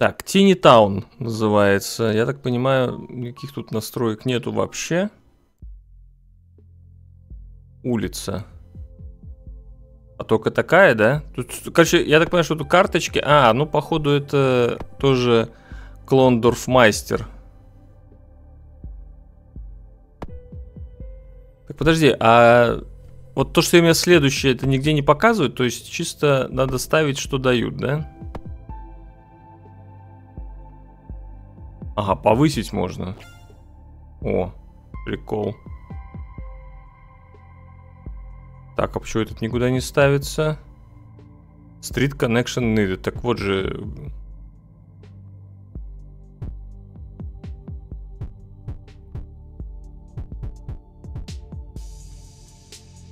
Так, Тини Таун называется. Я так понимаю, никаких тут настроек нету вообще. Улица. А только такая, да? Тут, короче, я так понимаю, что тут карточки... А, ну, походу, это тоже Клондорфмайстер. Так, подожди, а вот то, что имя следующее, это нигде не показывают? То есть чисто надо ставить, что дают, да? Ага, повысить можно. О, прикол. Так, а почему этот никуда не ставится? Street Connection Needed. Так вот же...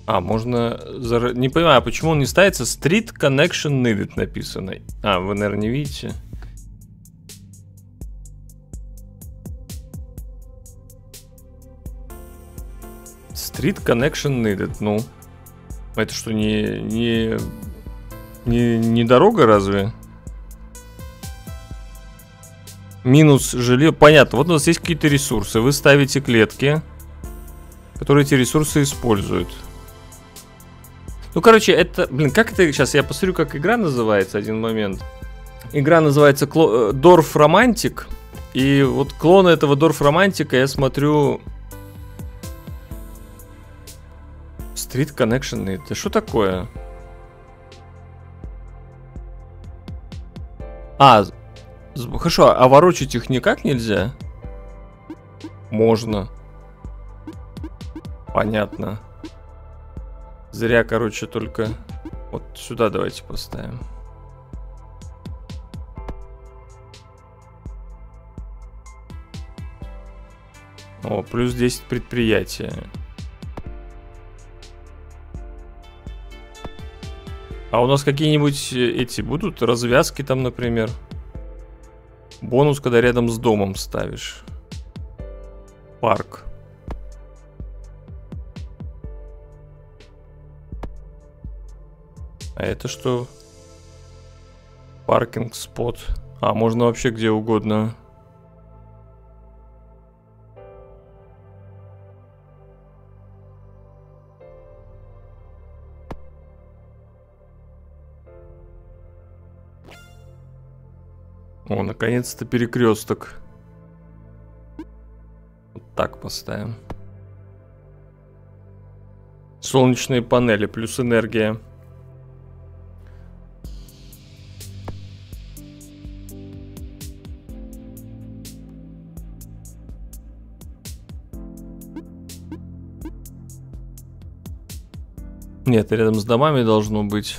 А, можно... Не понимаю, почему он не ставится? Street Connection Needed написано. А, вы, наверное, не видите. Street Connection Needed, ну. Это что, не, не, не, не дорога разве? Минус жилье. Понятно, вот у нас есть какие-то ресурсы. Вы ставите клетки, которые эти ресурсы используют. Ну, короче, это... Блин, как это... Сейчас я посмотрю, как игра называется один момент. Игра называется Кло... Дорф Романтик. И вот клон этого Дорф Романтика я смотрю Street Connection, это что такое? А, хорошо, а ворочать их никак нельзя? Можно. Понятно. Зря, короче, только... Вот сюда давайте поставим. О, плюс 10 предприятия. А у нас какие-нибудь э, эти будут развязки там, например? Бонус, когда рядом с домом ставишь. Парк. А это что? Паркинг спот. А, можно вообще где угодно. О, наконец-то перекресток. Вот так поставим. Солнечные панели плюс энергия. Нет, рядом с домами должно быть.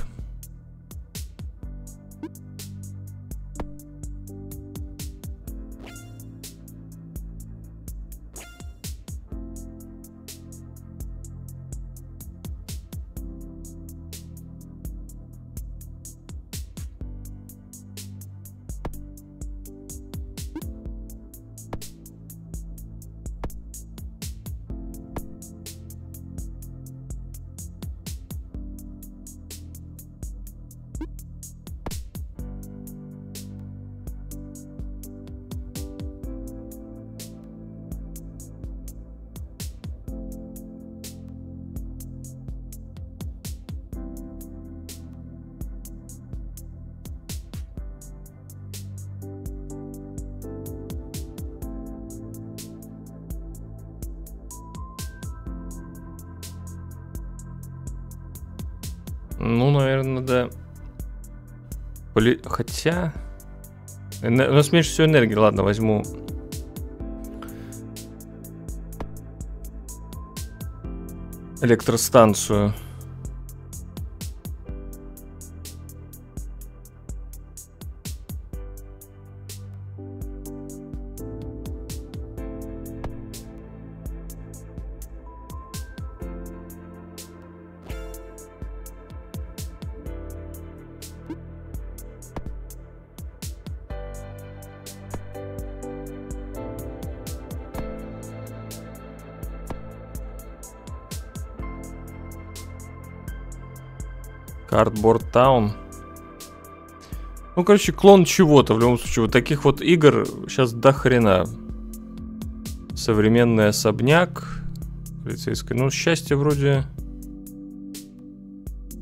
Ну, наверное, да. Поли... Хотя... У нас меньше всего энергии. Ладно, возьму... Электростанцию. Town. Ну, короче, клон чего-то, в любом случае. Вот таких вот игр сейчас до хрена. Современный особняк. Полицейское. Ну, счастье вроде...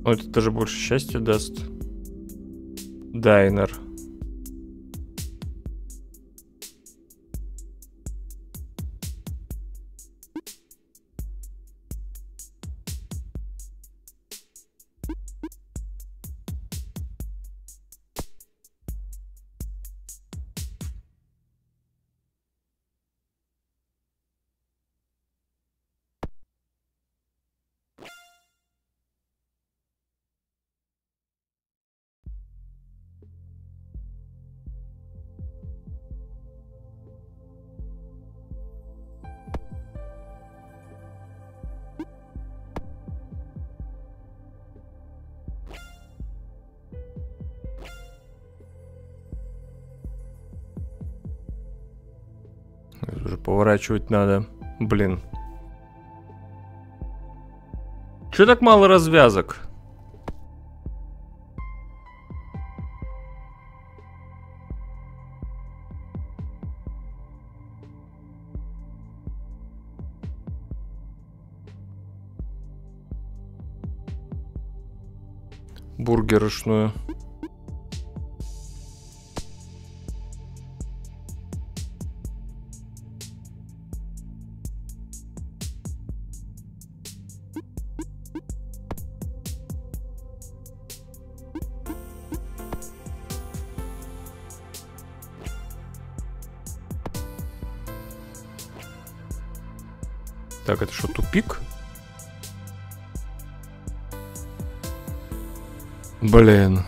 Ну, это даже больше счастья даст. Дайнер. Поворачивать надо. Блин. Че так мало развязок? Бургерышную. Так, это что, тупик? Блин.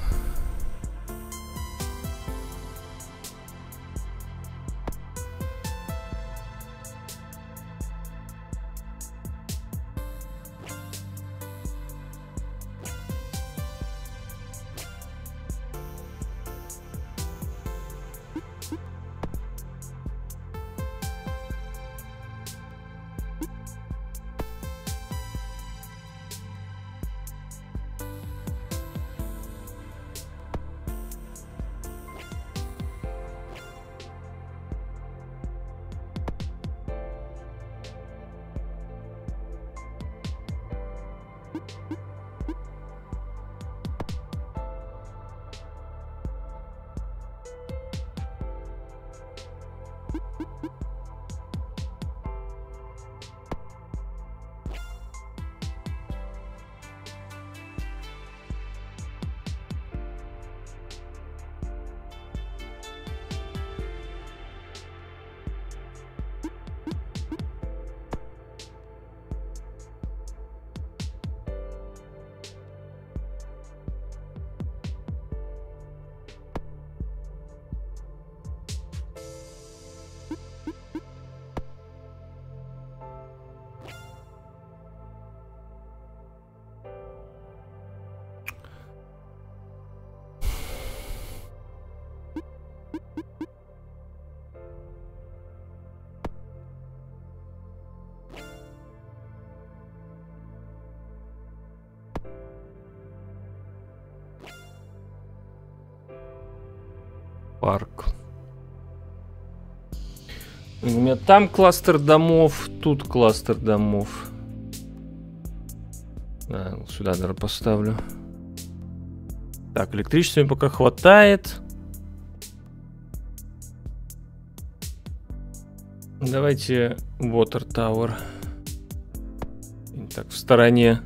Woo-hoo-hoo! Парк. У меня там кластер домов, тут кластер домов. Сюда, наверное, поставлю. Так, электричества пока хватает. Давайте Water Tower. Так, в стороне.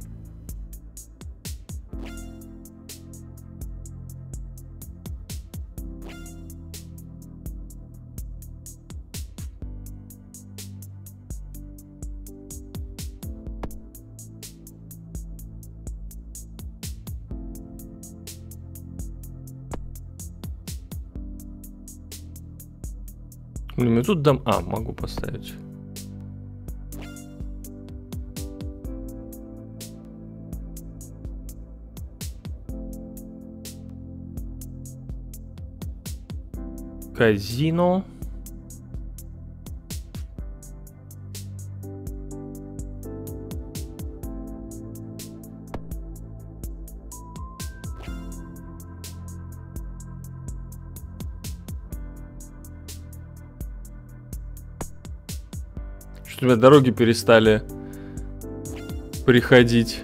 Блин, я тут дам... А, могу поставить. Казино. Меня дороги перестали приходить.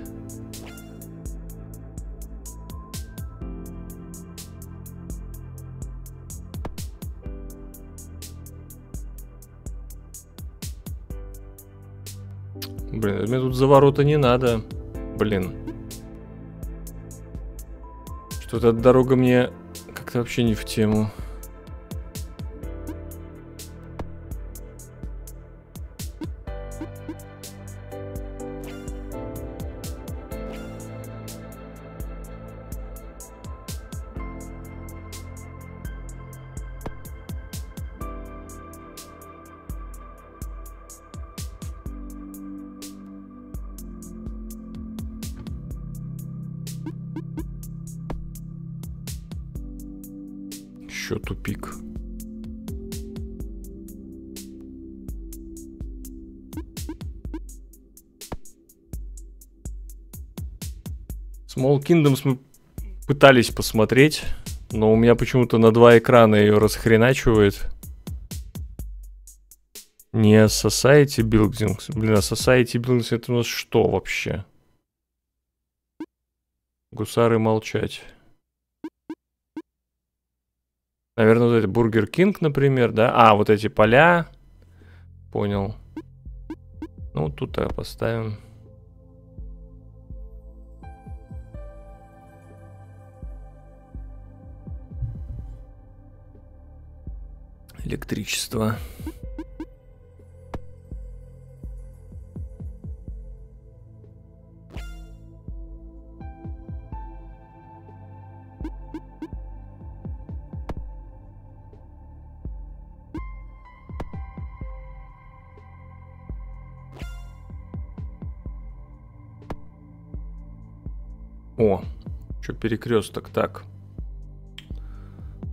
Блин, мне тут за ворота не надо. Блин. Что-то дорога мне как-то вообще не в тему. Small Kingdoms мы пытались посмотреть, но у меня почему-то на два экрана ее расхреначивает. Не Society Buildings. Блин, а Society Buildings это у нас что вообще? Гусары молчать. Наверное, вот это Burger King, например, да? А, вот эти поля. Понял. Ну, тут поставим. Электричество. О, что перекресток так.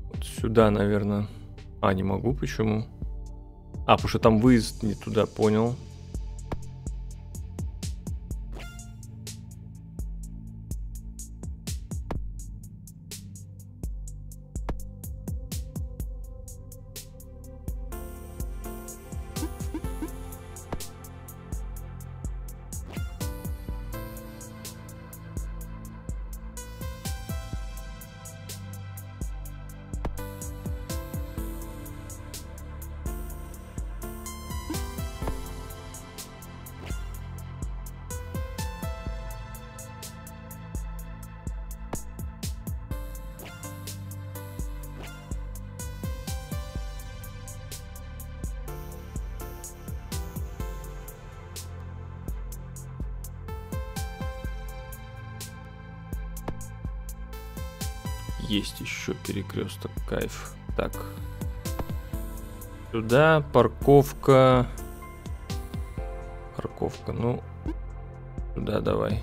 Вот сюда, наверное. А, не могу, почему? А, потому что там выезд не туда, понял. Есть еще перекресток, кайф. Так. Сюда парковка. Парковка, ну. Сюда давай.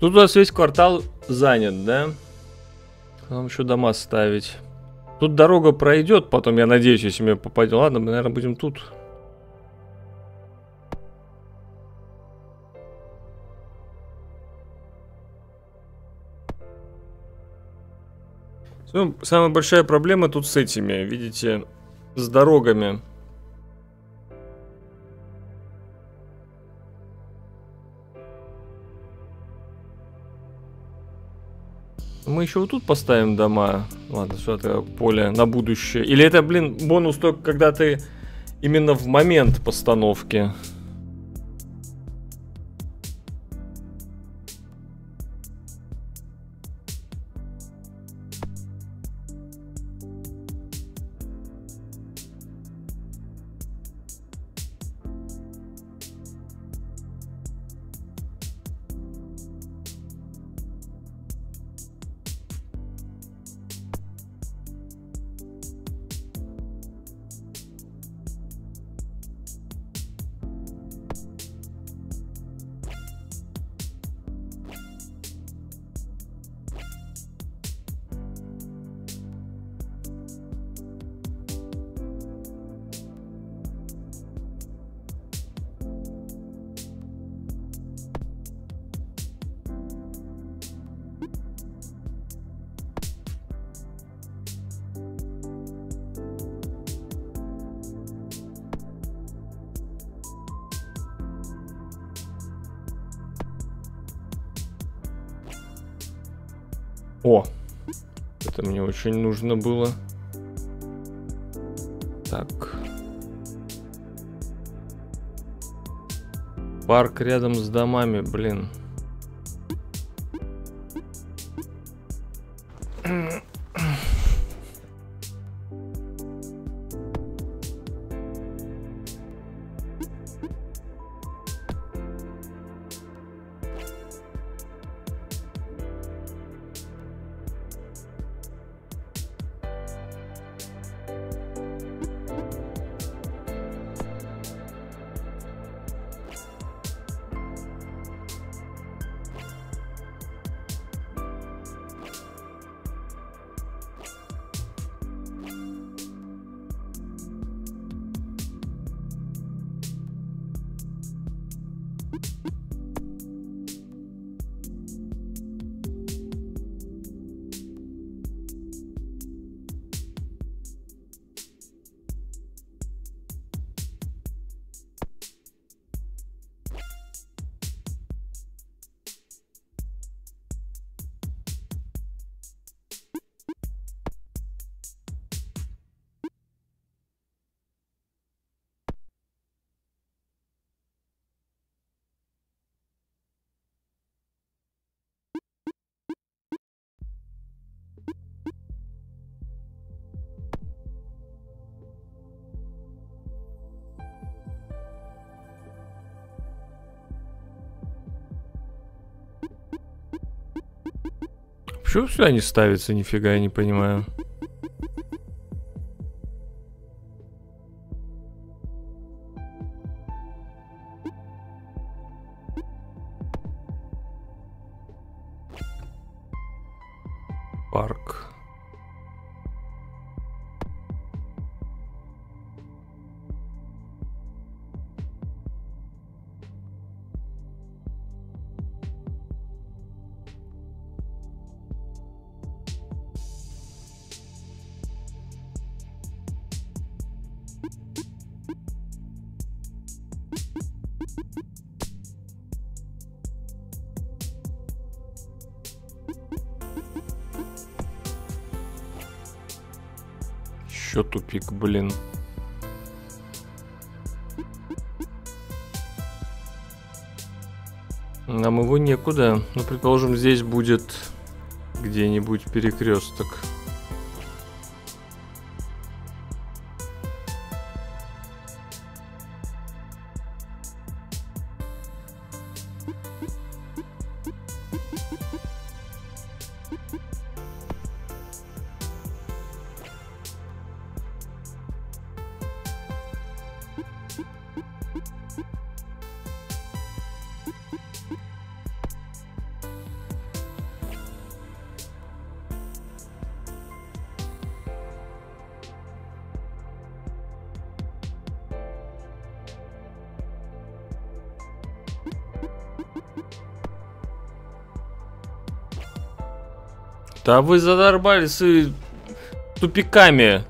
Тут у нас весь квартал занят, да? Нам еще дома ставить. Тут дорога пройдет, потом, я надеюсь, если мне попадет. Ладно, мы, наверное, будем тут. Самая большая проблема тут с этими, видите, с дорогами. Мы еще вот тут поставим дома. Ладно, что это поле на будущее. Или это, блин, бонус только когда ты именно в момент постановки. О, это мне очень нужно было. Так. Парк рядом с домами, блин. Почему сюда не ставится, нифига, я не понимаю. Парк. Тупик, блин. Нам его некуда. Ну, предположим, здесь будет где-нибудь перекресток. Да вы задорбались и тупиками.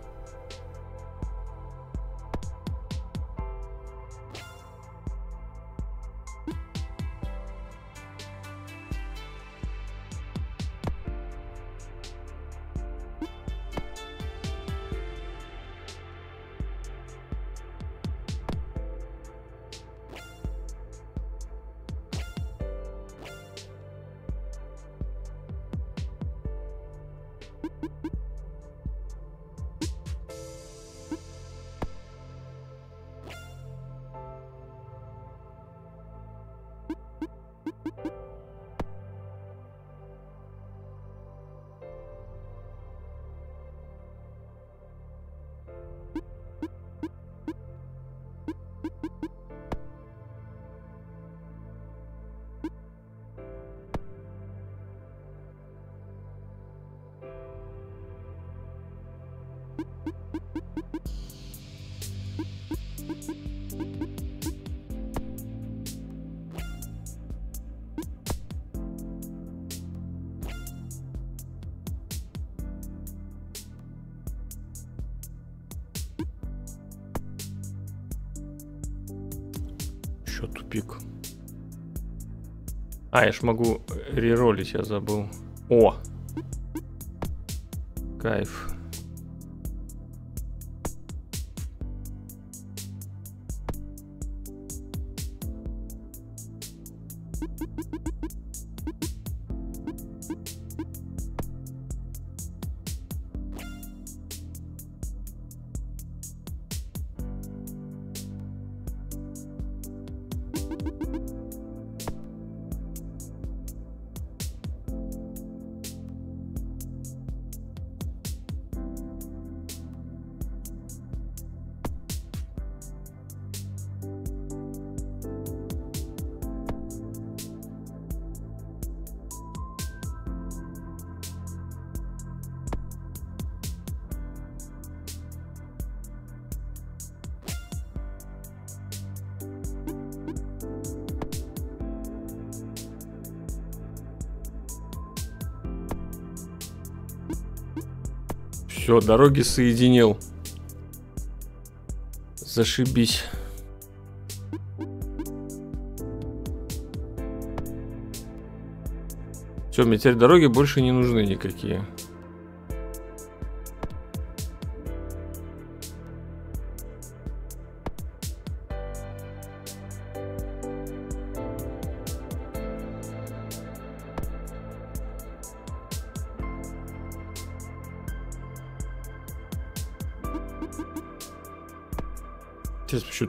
Еще тупик. А, я ж могу реролить, я забыл. О! Кайф. Все, дороги соединил. Зашибись. Все, мне теперь дороги больше не нужны никакие.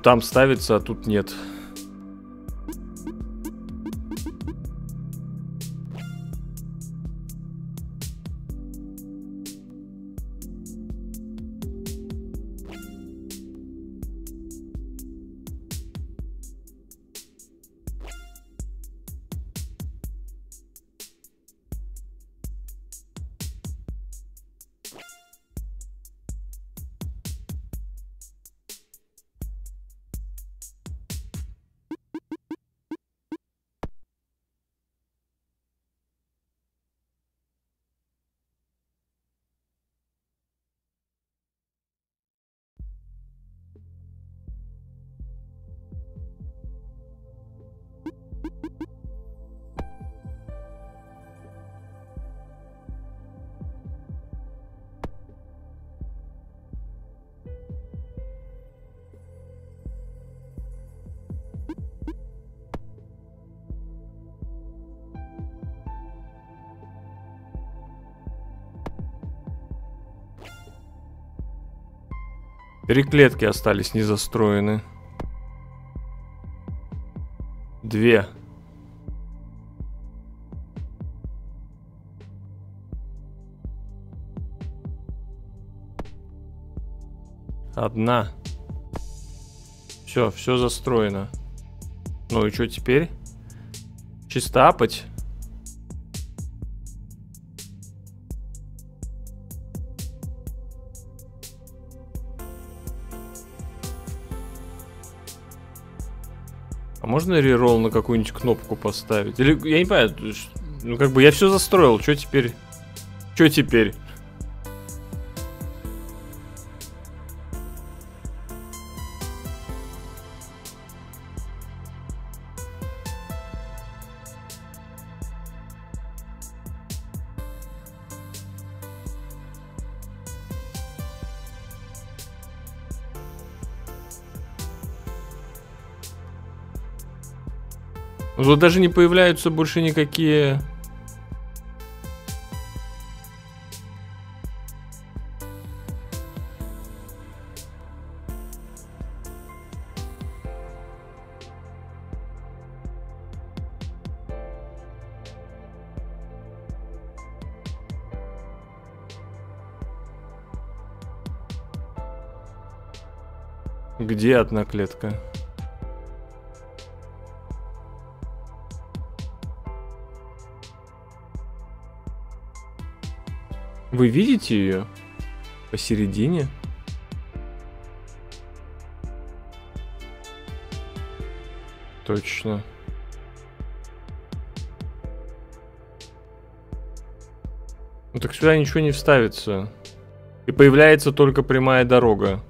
Там ставится, а тут нет. Три клетки остались не застроены. Две. Одна. Все, все застроено. Ну и что теперь? Чисто апать. Можно реролл на какую-нибудь кнопку поставить? Или, я не понимаю, ну как бы я все застроил, что теперь? Что теперь? Вот даже не появляются больше никакие... Где одна клетка? Вы видите ее? Посередине? Точно. Ну так сюда ничего не вставится. И появляется только прямая дорога.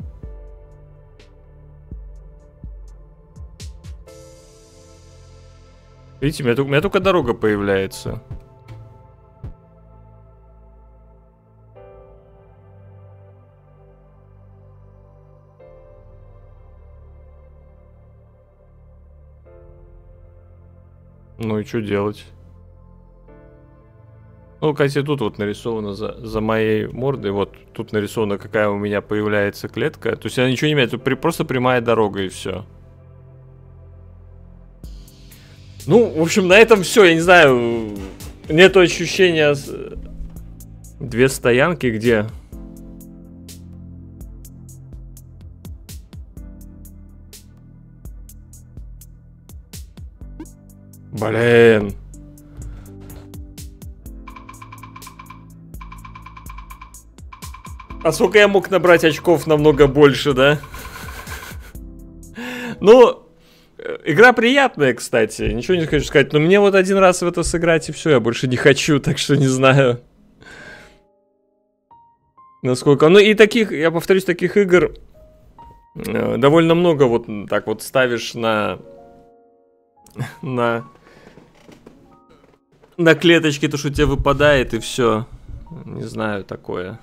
Видите, у меня, у меня только дорога появляется. И что делать? Ну, кстати, тут вот нарисовано за, за моей мордой, вот тут нарисовано, какая у меня появляется клетка. То есть она ничего не меняет, тут при, просто прямая дорога и все. Ну, в общем, на этом все, я не знаю, нет ощущения... Две стоянки где? Блин. А сколько я мог набрать очков намного больше, да? Ну, игра приятная, кстати. Ничего не хочу сказать. Но мне вот один раз в это сыграть и все, я больше не хочу, так что не знаю. Насколько. Ну и таких, я повторюсь, таких игр э, довольно много вот так вот ставишь на на на клеточке то, что тебе выпадает, и все. Не знаю, такое.